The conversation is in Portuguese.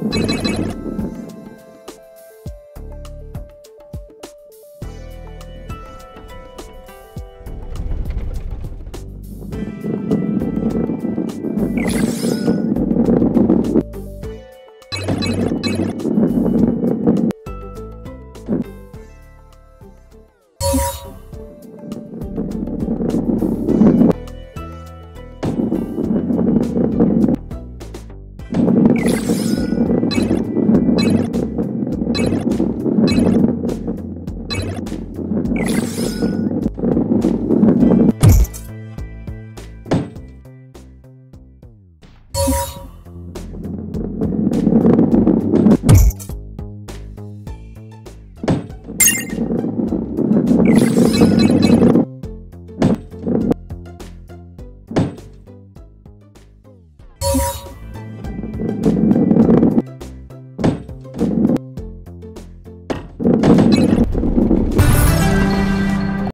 you Thank you